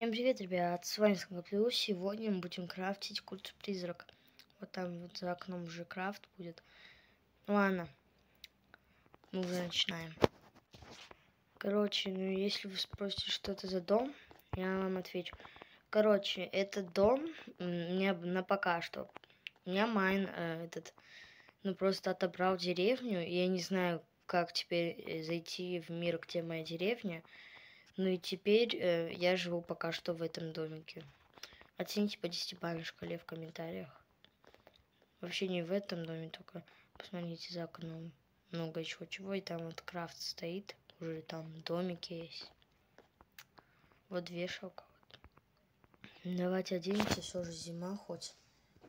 Всем привет, ребят, с вами Скоплю. Сегодня мы будем крафтить курицу призрак. Вот там вот за окном уже крафт будет. Ну ладно, мы уже начинаем. Короче, ну если вы спросите, что это за дом, я вам отвечу. Короче, этот дом меня на пока что. У меня майн э, этот, ну просто отобрал деревню. Я не знаю, как теперь э, зайти в мир, где моя деревня. Ну и теперь э, я живу пока что в этом домике. Оцените по десятибалльной шкале в комментариях. Вообще не в этом доме, только посмотрите за окном. Много чего чего. И там вот крафт стоит. Уже там домики есть. Вот вешалка. Вот. Давайте оденемся, все же зима хоть.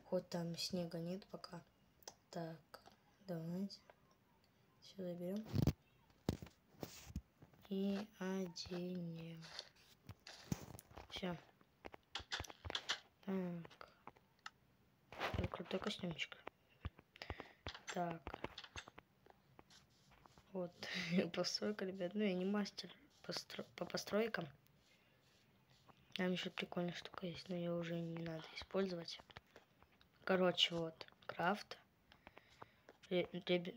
Хоть там снега нет пока. Так, давайте. Все заберем и оденем. Все. Так. Это крутой костюмчик. Так. Вот. Постройка, ребят. Ну, я не мастер постро... по постройкам. Там еще прикольная штука есть, но ее уже не надо использовать. Короче, вот. Крафт.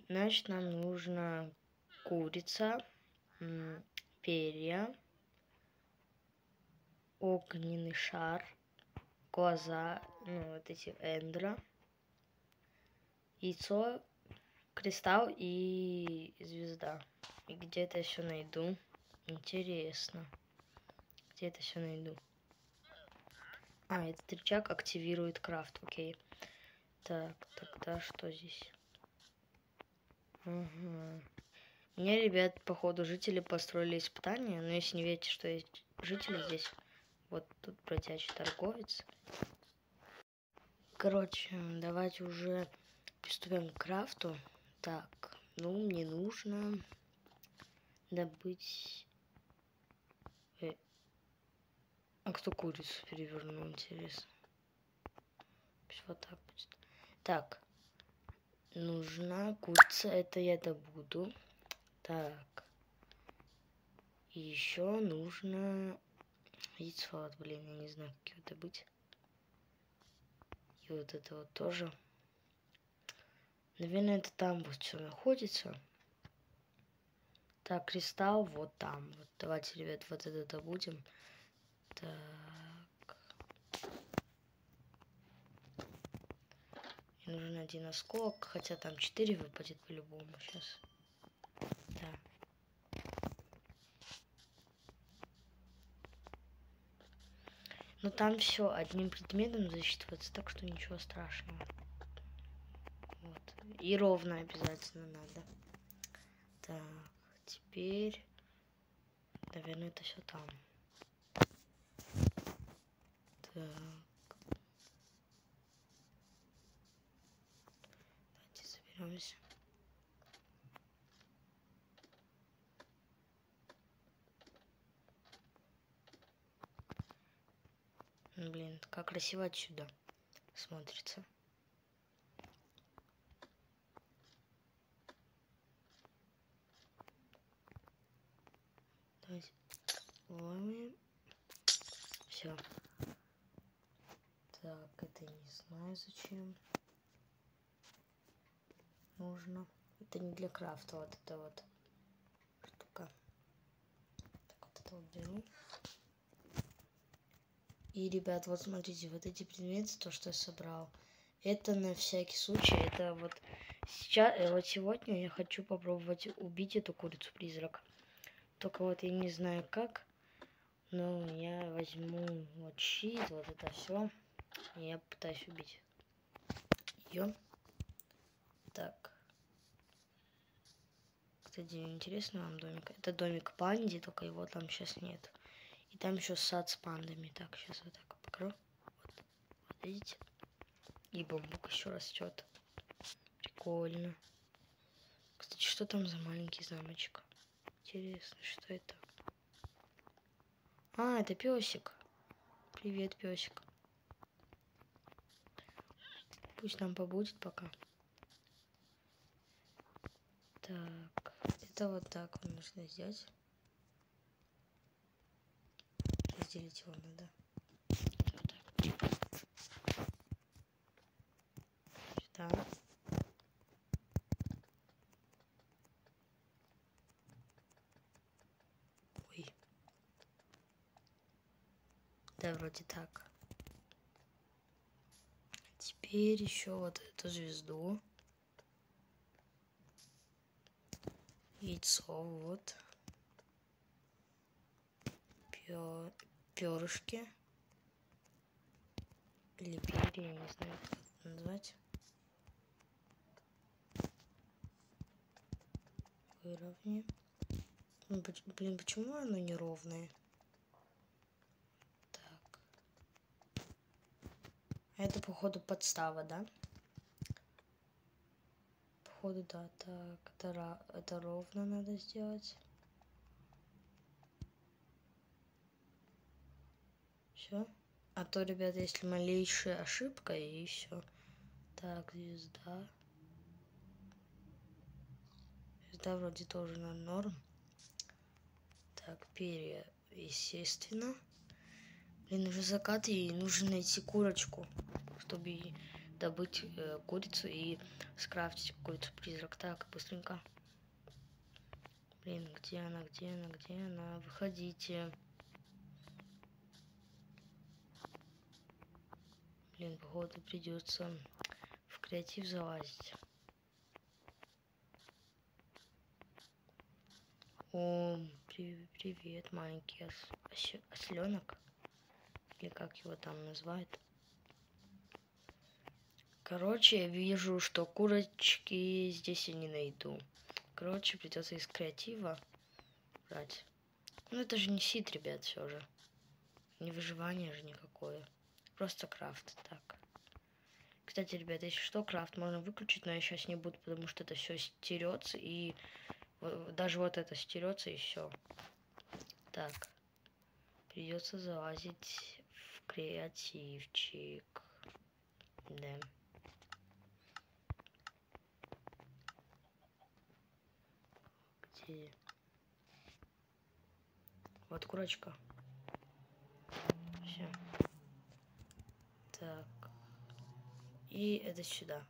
Значит, нам нужна курица перья, огненный шар, глаза, ну, вот эти эндра, яйцо, кристалл и звезда. И где это еще найду? Интересно. Где это все найду? А, этот рычаг активирует крафт, окей. Так, тогда что здесь? Угу. Мне, ребят, походу, жители построили испытания, но если не верите, что есть жители здесь, вот тут бродячий торговец. Короче, давайте уже приступим к крафту. Так, ну, мне нужно добыть... Э, а кто курицу перевернул, интересно? Пусть вот так будет. Так, нужна курица, это я добуду. Так. Еще нужно яйцо. Блин, я не знаю, как это быть. И вот это вот тоже. Наверное, это там вот все находится. Так, кристалл вот там. Вот давайте, ребят, вот это добудем. Так. Мне нужен один осколок, хотя там 4 выпадет по-любому сейчас. Но там все одним предметом засчитывается, так что ничего страшного. Вот. И ровно обязательно надо. Так, теперь, наверное, это все там. Так. Давайте заберемся. Блин, как красиво отсюда смотрится. Давайте ломим. Все. Так, это не знаю зачем. Нужно. Это не для крафта, вот это вот штука. Так, вот это вот беру. И, ребят, вот смотрите, вот эти предметы, то, что я собрал, это на всякий случай, это вот сейчас, э, вот сегодня я хочу попробовать убить эту курицу-призрак. Только вот я не знаю как, но я возьму вот щит, вот это все, и я пытаюсь убить ее. Так. Кстати, интересно вам домик. Это домик панди, только его там сейчас нет. И там еще сад с пандами. Так, сейчас вот так покрою. Вот, вот видите? И бамбук еще растет. Прикольно. Кстати, что там за маленький замочек? Интересно, что это? А, это песик. Привет, песик. Пусть нам побудет пока. Так, это вот так нужно сделать. Разделить его надо. Сюда. Ой. Да, вроде так. Теперь еще вот эту звезду. Яйцо, вот. Перышки. Или перья, я не знаю, как это назвать. Выровни. Ну, блин, почему оно неровное? Это, походу, подстава, да? Походу, да. Так, это, это ровно надо сделать. Все. А то, ребята, если малейшая ошибка, и все. Так, звезда. Звезда вроде тоже на норм. Так, перья, естественно. Блин, уже закат, и нужно найти курочку, чтобы добыть э, курицу и скрафтить какой-то призрак. Так, быстренько. Блин, где она, где она, где она? Выходите. Блин, походу придется в креатив залазить. О, привет, маленький ос осленок или как его там называют. Короче, я вижу, что курочки здесь я не найду. Короче, придется из креатива брать. Ну это же не сит, ребят, все же. Не выживание же никакое. Просто крафт, так. Кстати, ребят, если что, крафт можно выключить, но я сейчас не буду, потому что это все стерется и даже вот это стерется и все. Так. Придется залазить креативчик. Да. Где? Вот курочка. Все. Так. И это сюда.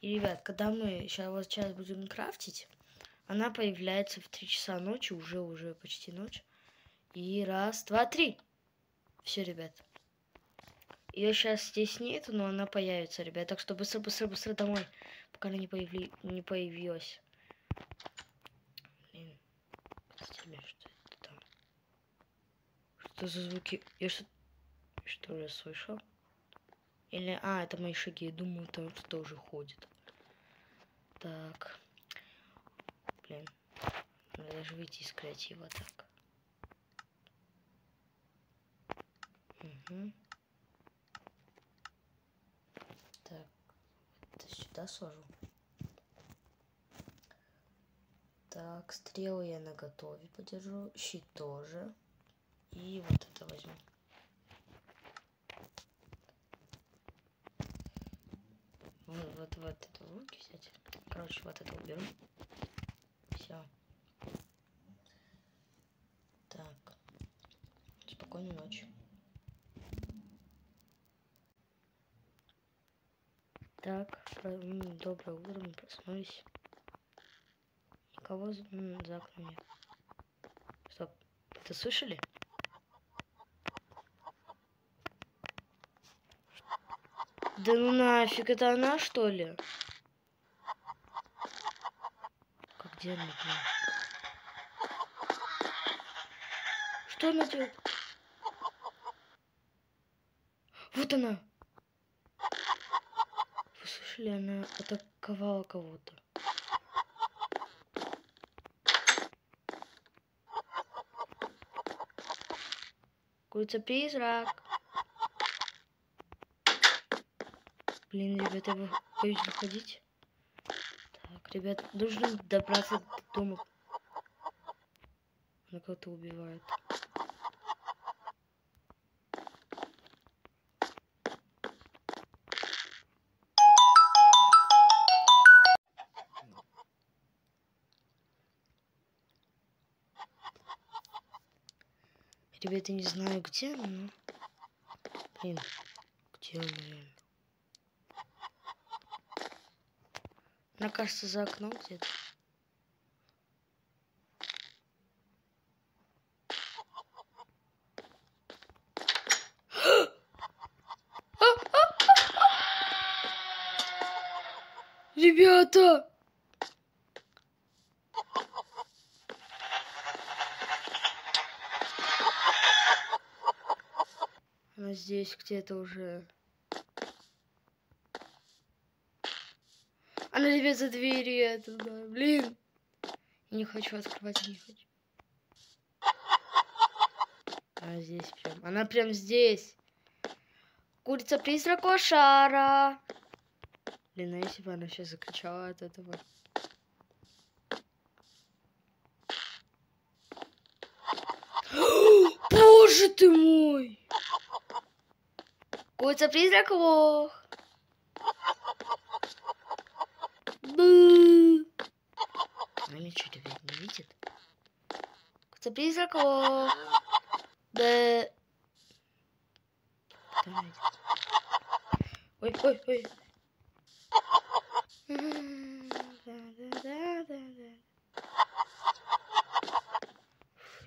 И, ребят, когда мы сейчас вот сейчас будем крафтить, она появляется в 3 часа ночи, уже, уже почти ночь. И раз, два, три. Все, ребят. Ее сейчас здесь нету, но она появится, ребят. Так что быстро, быстро, быстро домой, пока она не, появли... не появилась. Блин, что это там? Что за звуки? Я что... Что я слышал? Или... А, это мои шаги. Я думаю, там кто-то уже ходит. Так блин. Надо даже выйти из креатива так. Угу. Так, это сюда сложу. Так, стрелы я на готове подержу. Щит тоже. И вот это возьму. Вот, вот, вот это в руки взять. Короче, вот это уберу все. Так. Спокойной ночи. Так, доброе утро, мы проснулись. Никого за окном нет. Стоп, это слышали? Да ну нафиг, это она что ли? Где она, Что она делает? Вот она. Вы слышали, она атаковала кого-то. Курица призрак. Блин, ребят, я боюсь выходить. Так, ребят, нужно добраться до дома. Она кого-то убивает. Ребята, не знаю где, но... Блин, где он, реально? Она, кажется, за окном где-то. Ребята! Она здесь где-то уже. Она живет за дверью, это, да. Блин. Не хочу открывать, не хочу. Она здесь прям. Она прям здесь. Курица призрак Шара. Блин, а если бы она сейчас закричала от этого? Боже ты мой! Курица призрак лох. Бу. Она ничего ведь не видит. Курица призрак лох. Б. Ой, ой, ой.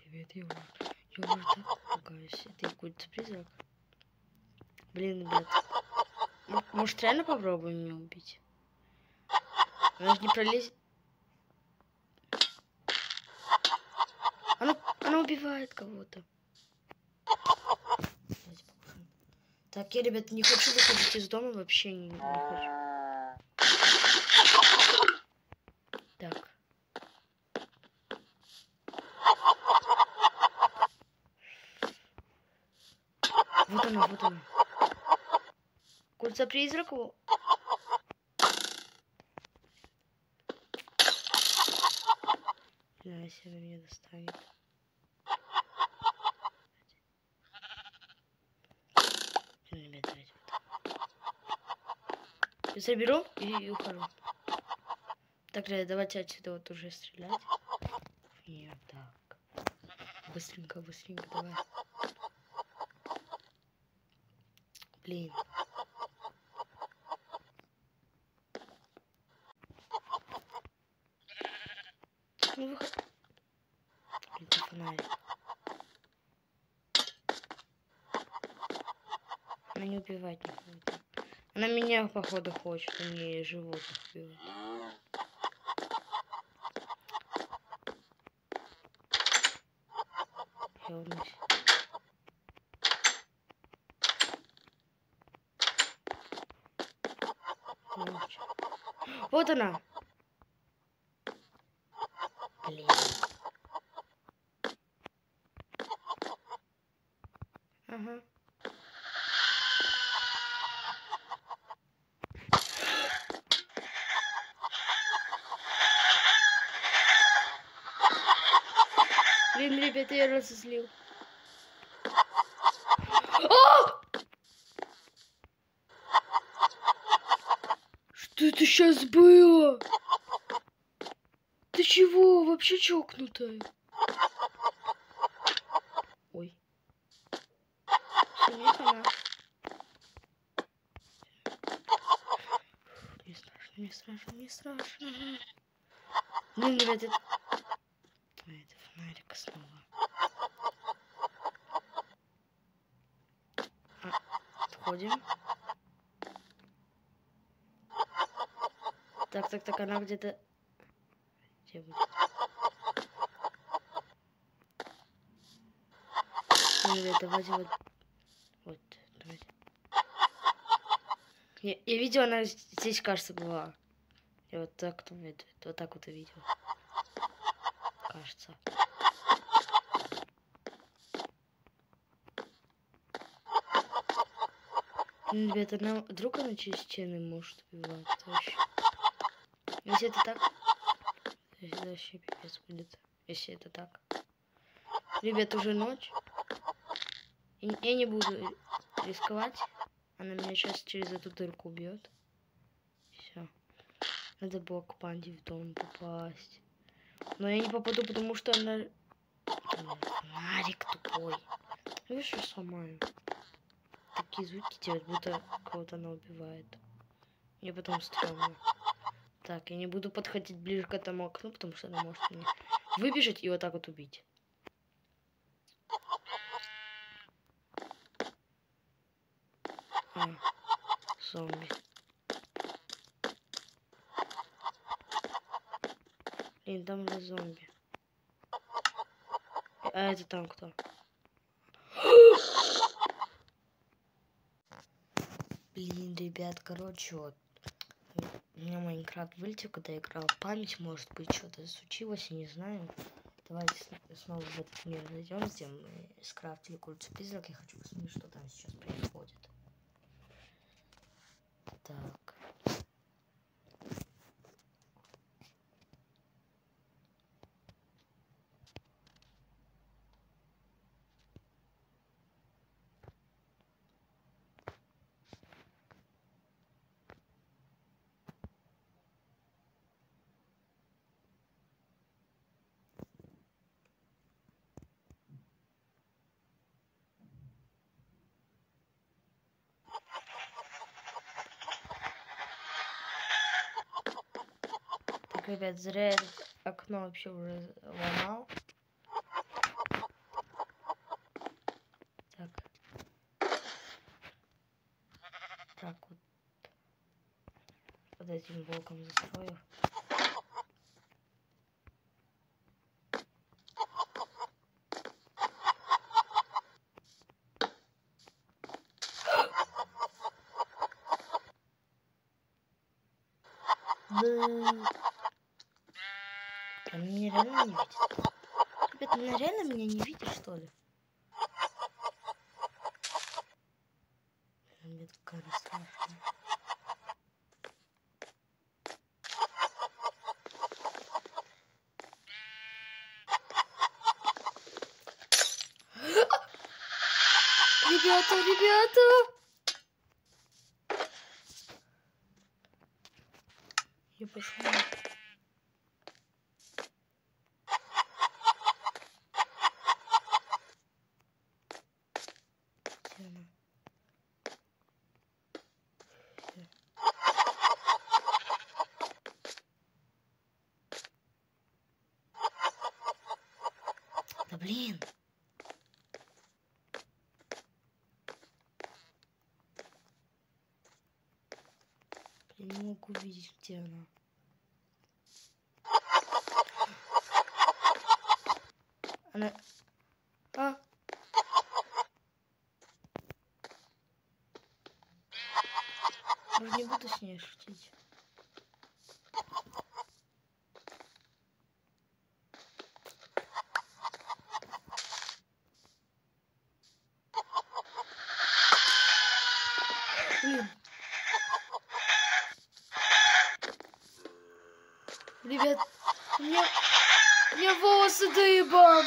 Ребят, я уже, я уже так пугаюсь. Это какой-то призрак. Блин, ребят. Может, реально попробуем меня убить? Она же не пролезет. Она, она убивает кого-то. Так, я, ребят, не хочу выходить из дома вообще не, не хочу. Так. Вот она, вот она. Кольца призраку. Да, если она меня достанет. Ребят, заберу и, и ухожу. Так, давайте отсюда вот уже стрелять. Нет, так. Быстренько, быстренько, давай. Блин. Ну, выход... Фонарик. Она не убивать не будет. Она меня, походу, хочет, а не животных убивать. вернусь. Вот она. Блин. Ага. Блин, ребята, я разозлил. А! Что это сейчас было? Ты чего? Вообще чокнутая. Ой. Все, мне хана. Мне страшно, мне страшно, мне страшно. Блин, ребята, снова. А, отходим. Так, она где-то... Где? Или давайте вот... Вот, давайте. Я, я видел, она здесь, кажется, была. Я вот так, вот, вот так вот и видел. Кажется. Ребята, нам вдруг она через стены может убивать вообще. Если это так, это вообще пипец будет. Если это так. Ребят, уже ночь. Я не буду рисковать. Она меня сейчас через эту дырку убьет. Все. Надо было к панде в дом попасть. Но я не попаду, потому что она... Фонарик тупой. Ну, я сломаю. Такие звуки делать, будто кого-то она убивает. Мне потом стрёмно. Так, я не буду подходить ближе к этому окну, потому что она может меня выбежать и вот так вот убить. А, зомби. Блин, там же зомби. А это там кто? Блин, ребят, короче, вот. У меня Майнкрафт вылетел, когда я играл. Память, может быть, что-то случилось, я не знаю. Давайте снова в этот мир зайдем, где мы скрафтили курицу призрак. Я хочу посмотреть, что там сейчас происходит. Так. Ребят, зря это окно вообще уже ломал. Так. Так вот. Под этим блоком застрою. Да. Она меня реально не. Ребят, она реально меня не видит, что ли? Мне такая страшная. Ребята, ребята! Я пошла. Где она? Всё. Да блин. Я не могу видеть, где она. Она... А? Может, не буду с ней шутить. Блин. Ребят, у меня, у меня волосы дыбом.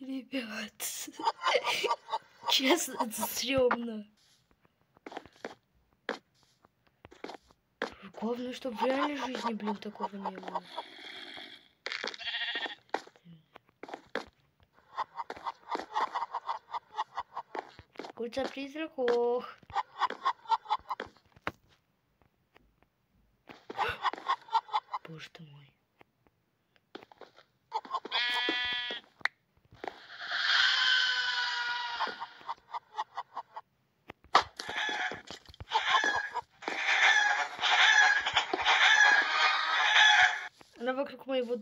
Ребят, честно, это стрёмно. Главное, чтобы в реальной жизни, блин, такого не было. Куча призраков. Боже ты мой.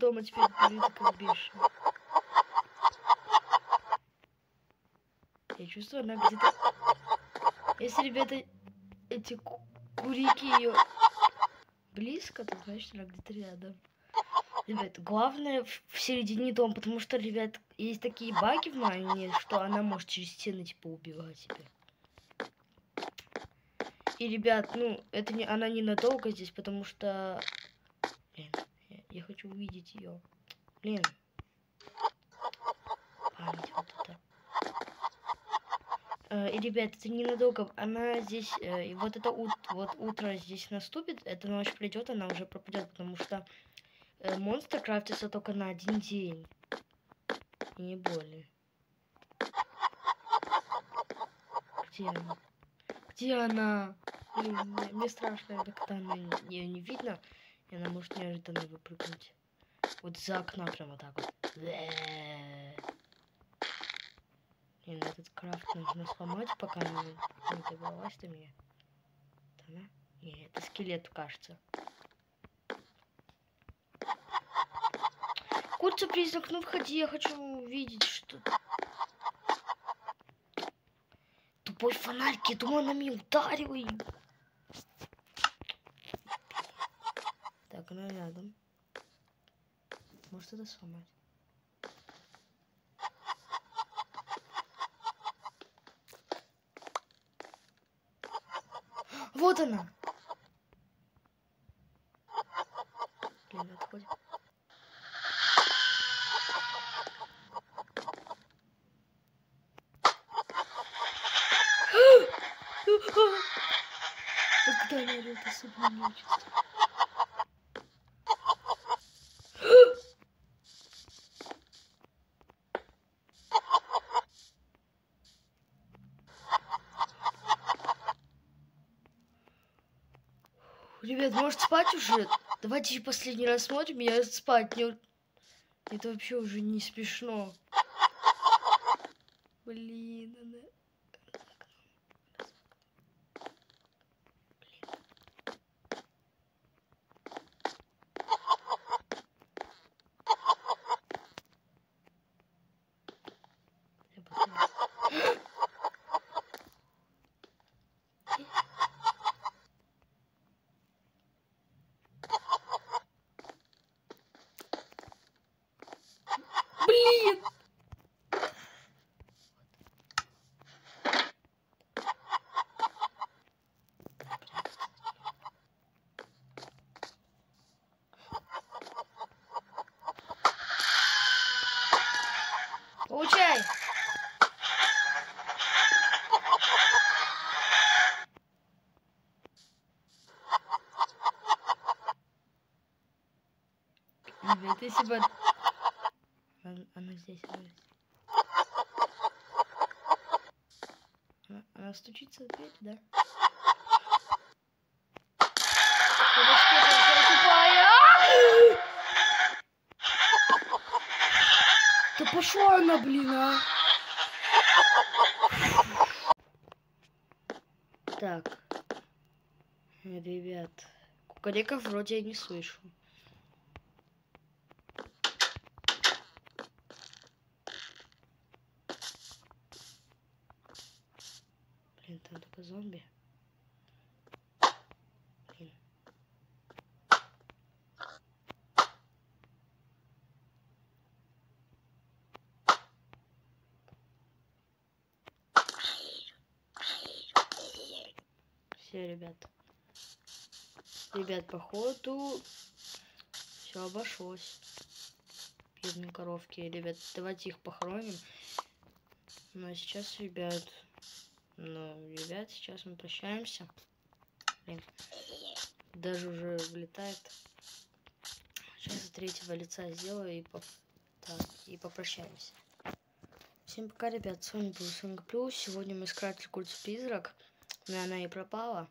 Дома теперь бежит как бешеная. Я чувствую, она где-то... Если, ребята, эти ку- курики ее близко, то значит она где-то рядом. Ребят, главное в, середине дома, потому что, ребят, есть такие баги в Майне, что она может через стены, типа, убивать себя. И, ребят, ну, это не, она ненадолго здесь, потому что... Я хочу увидеть ее. Блин. Память вот это. Э, И, ребят, это ненадолго. Она здесь, э, и вот это ут- вот утро здесь наступит, эта ночь придет, она уже пропадет, потому что э, монстр крафтится только на один день. И не более. Где она? Где она? Блин, мне, мне страшно, когда она ее не видно, и она может неожиданно выпрыгнуть. Вот за окна прямо так вот. Блин, этот крафт нужно сломать, пока она не добралась до меня. Это она? Не, это скелет, кажется. Курица признак, ну входи, я хочу увидеть, что... Тупой фонарик, я думаю, она меня ударила. И... Так, она рядом. Может это сломать? Вот она! Блин, отходит. Когда она орёт, особенно не чувствую. Ребят, может спать уже? Давайте последний раз смотрим, я спать не... Это вообще уже не смешно. Блин! Ребят, если бы... Она, здесь, она здесь. Она, она стучится в дверь, да? Да пошла она, блин, а! Так. Ребят. Кукареков вроде я не слышу. Блин, там только зомби. Блин. Ребят. Ребят, походу все обошлось. Бедные коровки. Ребят, давайте их похороним. Ну а сейчас, ребят, ну, ребят, сейчас мы прощаемся. Блин, даже уже влетает. Сейчас третьего лица сделаю и, по... так, и попрощаемся. Всем пока, ребят, с вами был Сонг Плюс. Сегодня мы скрафтили курицу но она и пропала.